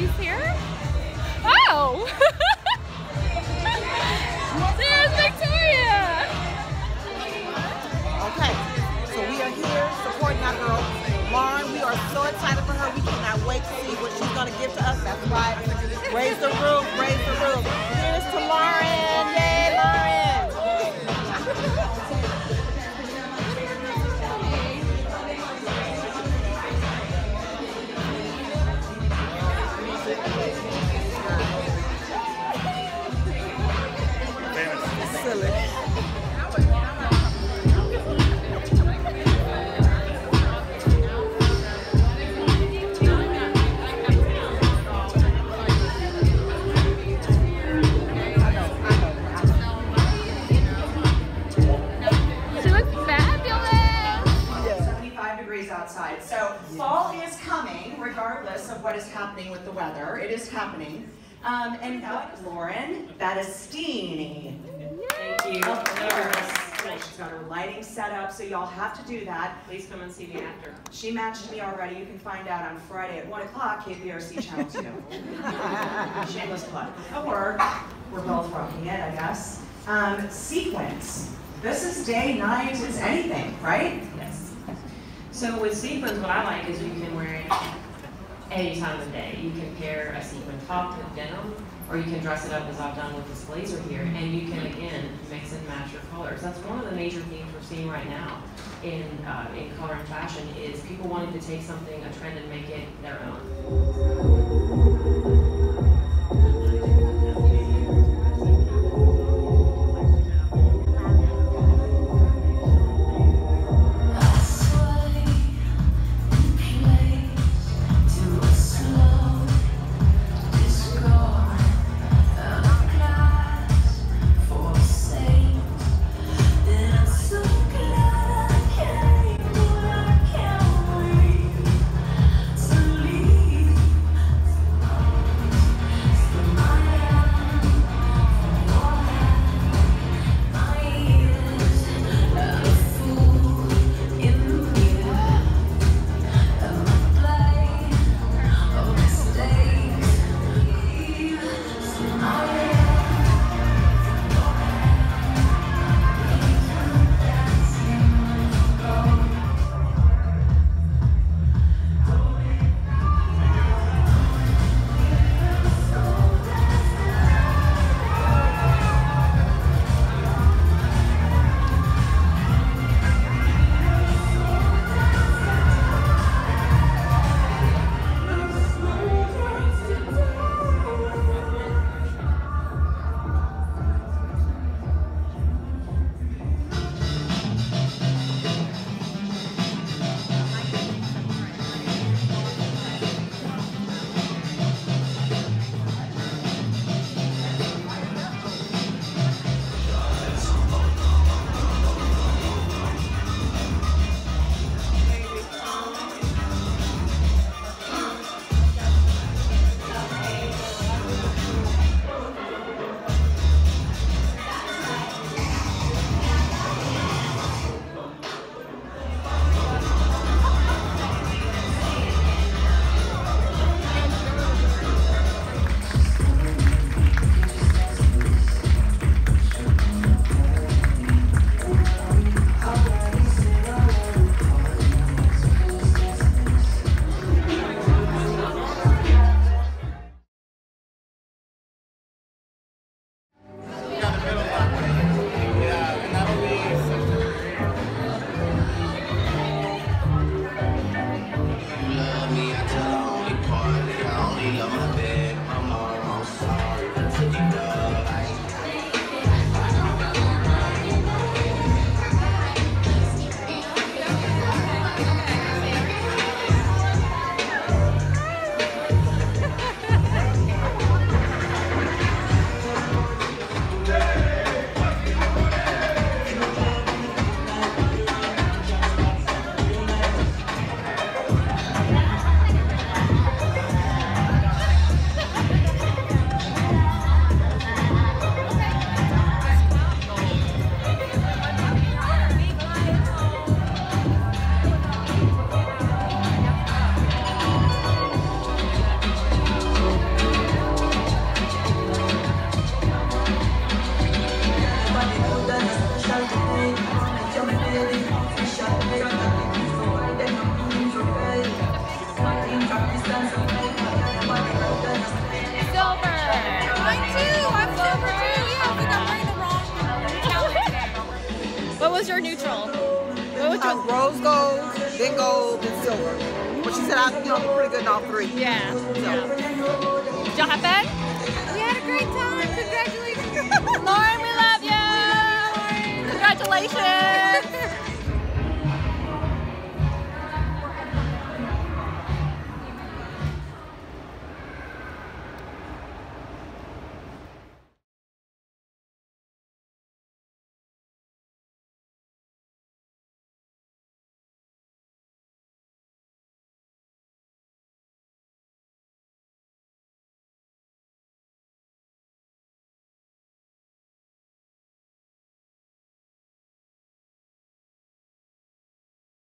She's here? Oh! There's Victoria! Okay, so we are here supporting our girl, Lauren. We are so excited for her. We cannot wait to see what she's going to give to us. That's why Raise the Roof happening with the weather. It is happening. Um, and what, Lauren Battistini. Thank you. Of course. She's got her lighting set up, so y'all have to do that. Please come and see me after. She matched me already. You can find out on Friday at 1 o'clock, KPRC Channel 2. Shameless plug. Or we're both rocking it, I guess. Um, sequence. This is day, night, it's anything, right? Yes. So with sequins, what I like is you can wear it any time of day. You can pair a sequin top with denim, or you can dress it up as I've done with this blazer here, and you can again mix and match your colors. That's one of the major themes we're seeing right now in uh, in color and fashion is people wanting to take something, a trend, and make it their own. neutral? What would you? Uh, rose gold, then gold, then silver. But she said I, you know, pretty good in all three. Yeah. So. yeah. Did y'all have fun? We had a great time. Congratulations, Lauren.